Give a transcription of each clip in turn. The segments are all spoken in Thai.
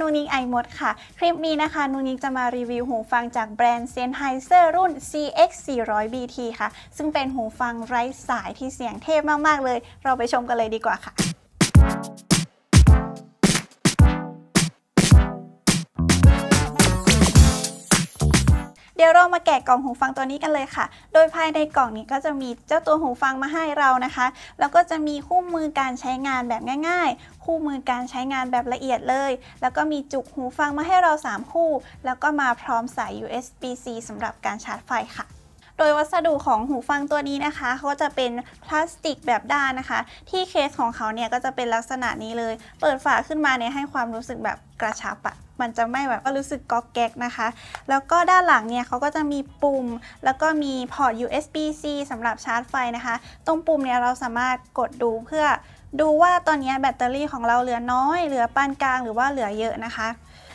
นูนิกไอมดค่ะ คลิปนี้นะคะ นูนิกจะมารีวิวหูฟังจากแบรนด์เซนไฮเซอร์รุ่น CX 400 BT ค่ะ ซึ่งเป็นหูฟังไร้สายที่เสียงเทพมาก ๆ เลย เราไปชมกันเลยดีกว่าค่ะ เดี๋ยวเรามาแกะกล่องหูฟังตัวนี้กันเลยค่ะ โดยภายในกล่องนี้ก็จะมีเจ้าตัวหูฟังมาให้เรานะคะ แล้วก็จะมีคู่มือการใช้งานแบบง่าย ๆ คู่มือการใช้งานแบบละเอียดเลย แล้วก็มีจุกหูฟังมาให้เรา 3 คู่ แล้วก็มาพร้อมสาย USB-C สำหรับการชาร์จไฟค่ะ โดยวัสดุของหูฟังตัวนี้นะคะเขาจะเป็นพลาสติกแบบด้านนะคะ ที่เคสของเขาเนี่ยก็จะเป็นลักษณะนี้เลย เปิดฝาขึ้นมาเนี่ยให้ความรู้สึกแบบกระชับอะมันจะไม่แบบก็รู้สึกก๊อกแก๊กนะคะ แล้วก็ด้านหลังเนี่ยเขาก็จะมีปุ่ม แล้วก็มีพอร์ต USB-C สำหรับชาร์จไฟนะคะ ตรงปุ่มเนี่ยเราสามารถกดดูเพื่อดูว่าตอนนี้แบตเตอรี่ของเราเหลือน้อย เหลือปานกลางหรือว่าเหลือเยอะนะคะ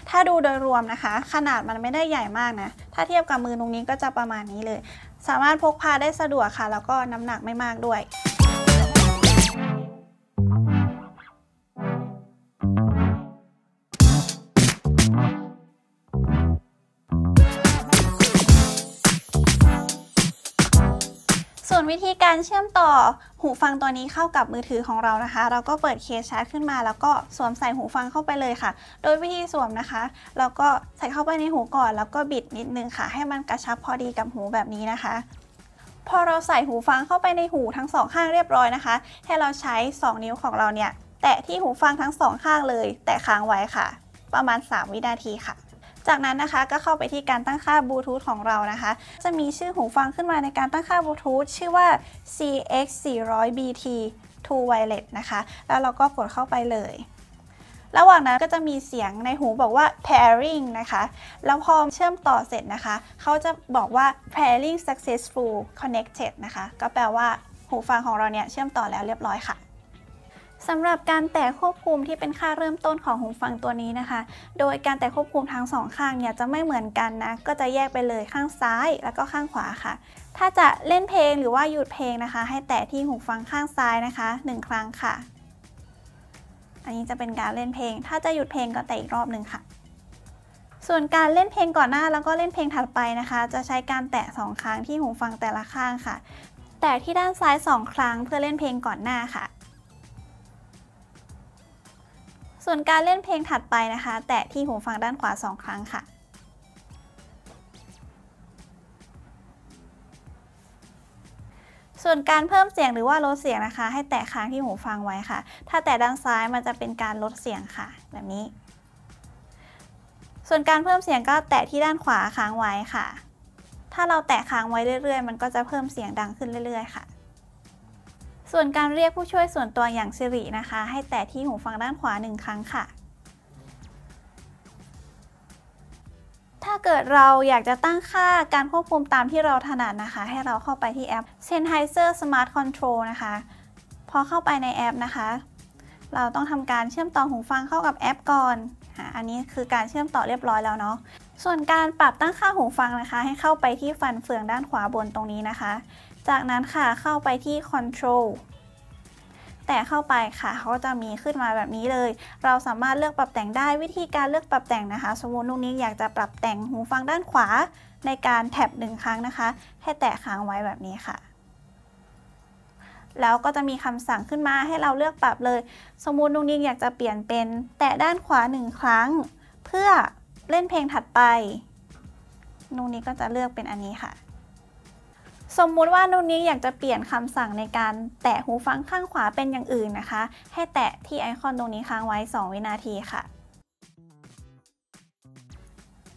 ถ้าดูโดยรวมนะคะ ขนาดมันไม่ได้ใหญ่มากนะ ถ้าเทียบกับมือตรงนี้ก็จะประมาณนี้เลย สามารถพกพาได้สะดวกค่ะ แล้วก็น้ำหนักไม่มากด้วย วนวิธีการเชื่อมต่อหูฟังตัวนี้เข้ากับมือถือของเรานะคะ เราก็เปิดเคสชาร์จขึ้นมา แล้วก็สวมใส่หูฟังเข้าไปเลยค่ะ โดยวิธีสวมนะคะ เราก็ใส่เข้าไปในหูก่อน แล้วก็บิดนิดนึงค่ะ ให้มันกระชับพอดีกับหูแบบนี้นะคะ พอเราใส่หูฟังเข้าไปในหูทั้งสองข้างเรียบร้อยนะคะ ให้เราใช้ 2 นิ้วของเราเนี่ยแตะที่หูฟังทั้งสองข้างเลย แตะค้างไว้ค่ะ ประมาณ 3 วินาทีค่ะ จากนั้นนะคะก็เข้าไปที่การตั้งค่าบลูทูธของเรานะคะ จะมีชื่อหูฟังขึ้นมาในการตั้งค่าบลูทูธชื่อว่า CX 400 BT 2 Wireless นะคะ แล้วเราก็กดเข้าไปเลย ระหว่างนั้นก็จะมีเสียงในหูบอกว่า pairing นะคะ แล้วพอเชื่อมต่อเสร็จนะคะ เขาจะบอกว่า pairing successful connected นะคะ ก็แปลว่าหูฟังของเราเนี่ยเชื่อมต่อแล้วเรียบร้อยค่ะ สำหรับการแตะควบคุมที่เป็นค่าเริ่มต้นของหูฟังตัวนี้นะคะ โดยการแตะควบคุมทั้งสองข้างเนี่ยจะไม่เหมือนกันนะ ก็จะแยกไปเลยข้างซ้ายแล้วก็ข้างขวาค่ะ ถ้าจะเล่นเพลงหรือว่าหยุดเพลงนะคะ ให้แตะที่หูฟังข้างซ้ายนะคะ 1 ครั้งค่ะ อันนี้จะเป็นการเล่นเพลง ถ้าจะหยุดเพลงก็แตะอีกรอบหนึ่งค่ะ ส่วนการเล่นเพลงก่อนหน้าแล้วก็เล่นเพลงถัดไปนะคะ จะใช้การแตะ2ครั้งที่หูฟังแต่ละข้างค่ะ แต่ที่ด้านซ้าย 2 ครั้งเพื่อเล่นเพลงก่อนหน้าค่ะ ส่วนการเล่นเพลงถัดไปนะคะ แตะที่หูฟังด้านขวา 2 ครั้งค่ะ ส่วนการเพิ่มเสียงหรือว่าลดเสียงนะคะ ให้แตะค้างที่หูฟังไว้ค่ะ ถ้าแตะด้านซ้ายมันจะเป็นการลดเสียงค่ะ แบบนี้ ส่วนการเพิ่มเสียงก็แตะที่ด้านขวาค้างไว้ค่ะ ถ้าเราแตะค้างไว้เรื่อยๆ มันก็จะเพิ่มเสียงดังขึ้นเรื่อย ๆ ค่ะ ส่วนการเรียกผู้ช่วยส่วนตัวอย่างสิรินะคะ ให้แตะที่หูฟังด้านขวาหนึ่งครั้งค่ะ ถ้าเกิดเราอยากจะตั้งค่าการควบคุมตามที่เราถนัดนะคะ ให้เราเข้าไปที่แอป Sennheiser Smart Control นะคะ พอเข้าไปในแอปนะคะ เราต้องทำการเชื่อมต่อหูฟังเข้ากับแอปก่อนอันนี้คือการเชื่อมต่อเรียบร้อยแล้วเนาะส่วนการปรับตั้งค่าหูฟังนะคะ ให้เข้าไปที่ฟันเฟืองด้านขวาบนตรงนี้นะคะ จากนั้นค่ะเข้าไปที่ Control แต่เข้าไปค่ะเขาก็จะมีขึ้นมาแบบนี้เลย เราสามารถเลือกปรับแต่งได้วิธีการเลือกปรับแต่งนะคะ สมมติลูกนี้อยากจะปรับแต่งหูฟังด้านขวาในการแท็บหนึ่งครั้งนะคะให้แตะค้างไว้แบบนี้ค่ะ แล้วก็จะมีคำสั่งขึ้นมาให้เราเลือกปรับเลย สมมติลูกนี้อยากจะเปลี่ยนเป็น แตะด้านขวาหนึ่งครั้ง เพื่อเล่นเพลงถัดไปนูนี้ก็จะเลือกเป็นอันนี้ค่ะ สมมุติว่านุ่นนี้อยากจะเปลี่ยนคำสั่งในการแตะหูฟังข้างขวาเป็นอย่างอื่นนะคะ ให้แตะที่ไอคอนตรงนี้ค้างไว้ 2 วินาทีค่ะ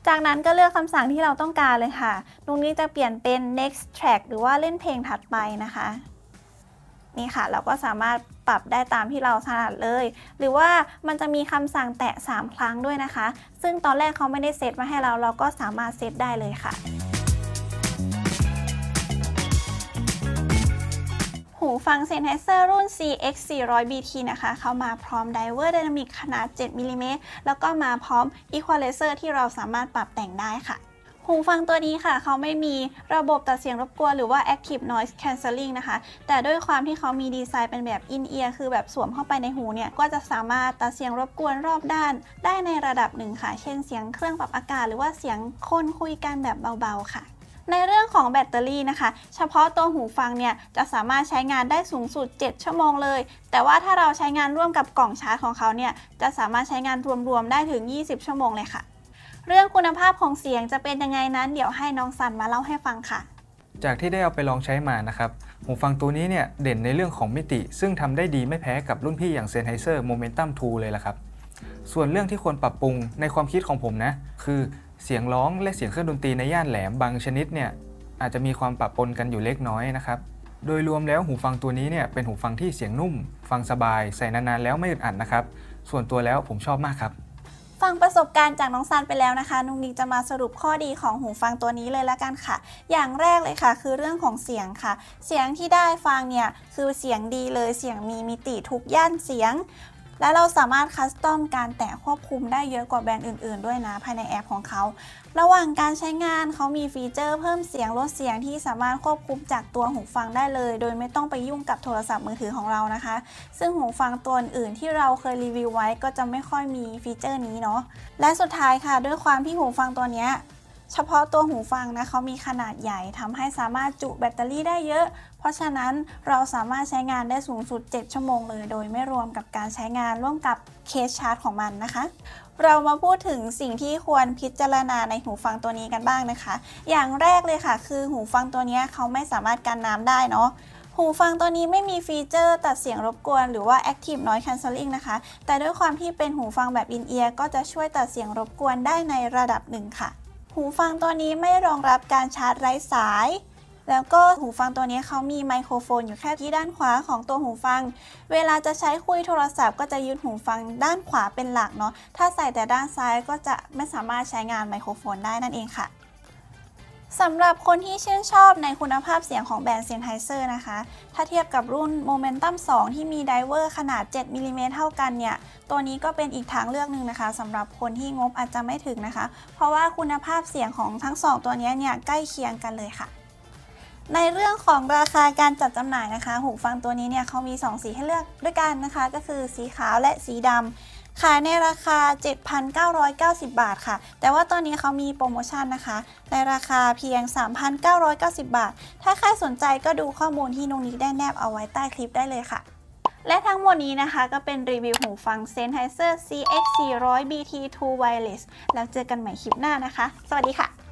จากนั้นก็เลือกคำสั่งที่เราต้องการเลยค่ะตรงนี้จะเปลี่ยนเป็น next track หรือว่าเล่นเพลงถัดไปนะคะ นี่ค่ะ เราก็สามารถปรับได้ตามที่เราถนัดเลย หรือว่ามันจะมีคำสั่งแตะ 3 ครั้งด้วยนะคะ ซึ่งตอนแรกเขาไม่ได้เซตมาให้เรา เราก็สามารถเซตได้เลยค่ะ หูฟัง Sennheiser รุ่น CX 400 BT นะคะ เข้ามาพร้อม driver dynamic ขนาด 7มิลลิเมตรแล้วก็มาพร้อม Equalizer ที่เราสามารถปรับแต่งได้ค่ะหูฟังตัวนี้ค่ะ เขาไม่มีระบบตัดเสียงรบกวนหรือว่า active noise cancelling นะคะ แต่ด้วยความที่เขามีดีไซน์เป็นแบบ in ear คือแบบสวมเข้าไปในหูเนี่ย ก็จะสามารถตัดเสียงรบกวนรอบด้าน ได้ในระดับหนึ่งค่ะ เช่นเสียงเครื่องปรับอากาศหรือว่าเสียงคนคุยกันแบบเบาๆค่ะ ในเรื่องของแบตเตอรี่นะคะ เฉพาะตัวหูฟังเนี่ยจะสามารถใช้งานได้สูงสุด 7 ชั่วโมงเลย แต่ว่าถ้าเราใช้งานร่วมกับกล่องชาร์จของเขาเนี่ยจะสามารถใช้งานรวมๆได้ถึง 20 ชั่วโมงเลยค่ะ เรื่องคุณภาพของเสียงจะเป็นยังไงนั้นเดี๋ยวให้น้องสันมาเล่าให้ฟังค่ะ จากที่ได้เอาไปลองใช้มานะครับหูฟังตัวนี้เนี่ยเด่นในเรื่องของมิติ ซึ่งทำได้ดีไม่แพ้กับรุ่นพี่อย่าง Sennheiser Momentum 2 เลยล่ะครับ ส่วนเรื่องที่ควรปรับปรุงในความคิดของผมนะ คือเสียงร้องและเสียงเครื่องดนตรีในย่านแหลมบางชนิดเนี่ยอาจจะมีความปรับปนกันอยู่เล็กน้อยนะครับ โดยรวมแล้วหูฟังตัวนี้เนี่ยเป็นหูฟังที่เสียงนุ่ม ฟังสบาย ใส่นานๆแล้วไม่อึดอัดนะครับ ส่วนตัวแล้วผมชอบมากครับ ฟังประสบการณ์จากน้องซันไปแล้วนะคะ นุ่งนิกจะมาสรุปข้อดีของหูฟังตัวนี้เลยละกันค่ะ อย่างแรกเลยค่ะ คือเรื่องของเสียงค่ะ เสียงที่ได้ฟังเนี่ยคือเสียงดีเลย เสียงมีมิติทุกย่านเสียง และเราสามารถ custom การแตะควบคุมได้เยอะกว่าแบรนด์อื่นๆ ด้วยนะ ภายในแอปของเขา ระหว่างการใช้งานเขามี feature เพิ่มเสียงลดเสียงที่สามารถควบคุมจากตัวหูฟังได้เลย โดยไม่ต้องไปยุ่งกับโทรศัพท์มือถือของเรานะคะ ซึ่งหูฟังตัวอื่นที่เราเคยรีวิวไว้ก็จะไม่ค่อยมี feature นี้เนาะและสุดท้ายค่ะ ด้วยความที่หูฟังตัวนี้ เฉพาะตัวหูฟังนะเขามีขนาดใหญ่ทำให้สามารถจุแบตเตอรี่ได้เยอะ เพราะฉะนั้นเราสามารถใช้งานได้สูงสุด 7 ชั่วโมงเลย โดยไม่รวมกับการใช้งานร่วมกับเคสชาร์จของมันนะคะ เรามาพูดถึงสิ่งที่ควรพิจารณาในหูฟังตัวนี้กันบ้างนะคะ อย่างแรกเลยค่ะ คือหูฟังตัวนี้เขาไม่สามารถกันน้ำได้เนาะหูฟังตัวนี้ไม่มีฟีเจอร์ตัดเสียงรบกวน หรือว่า Active Noise Cancelling นะคะ แต่ด้วยความที่เป็นหูฟังแบบ In-ear ก็จะช่วยตัดเสียงรบกวนได้ในระดับหนึ่งค่ะ หูฟังตัวนี้ไม่รองรับการชาร์จไร้สาย แล้วก็หูฟังตัวนี้เขามีไมโครโฟนอยู่แค่ที่ด้านขวาของตัวหูฟัง เวลาจะใช้คุยโทรศัพท์ก็จะยึดหูฟังด้านขวาเป็นหลักเนาะ ถ้าใส่แต่ด้านซ้ายก็จะไม่สามารถใช้งานไมโครโฟนได้นั่นเองค่ะ สำหรับคนที่ชื่นชอบในคุณภาพเสียงของแบรนด์ Sennheiser นะคะ ถ้าเทียบกับรุ่น Momentum 2 ที่มี driver ขนาด 7มิลลิเมตรเท่ากันเนี่ย ตัวนี้ก็เป็นอีกทางเลือกหนึ่งนะคะสำหรับคนที่งบอาจจะไม่ถึงนะคะ เพราะว่าคุณภาพเสียงของทั้ง 2 ตัวนี้เนี่ยใกล้เคียงกันเลยค่ะในเรื่องของราคาการจัดจำหน่ายนะคะ หูฟังตัวนี้เนี่ยเขามี 2 สีให้เลือกด้วยกันนะคะ ก็คือสีขาวและสีดำ ขายในราคา 7,990 บาทค่ะ แต่ว่าตอนนี้เขามีโปรโมชั่นนะคะ ในราคาเพียง 3,990 บาท ถ้าใครสนใจก็ดูข้อมูลที่นุงนิกได้แนบเอาไว้ใต้คลิปได้เลยค่ะและทั้งหมดนี้นะคะก็เป็นรีวิวหูฟัง Sennheiser CX400 BT2 Wireless แล้วเจอกันใหม่คลิปหน้านะคะ สวัสดีค่ะ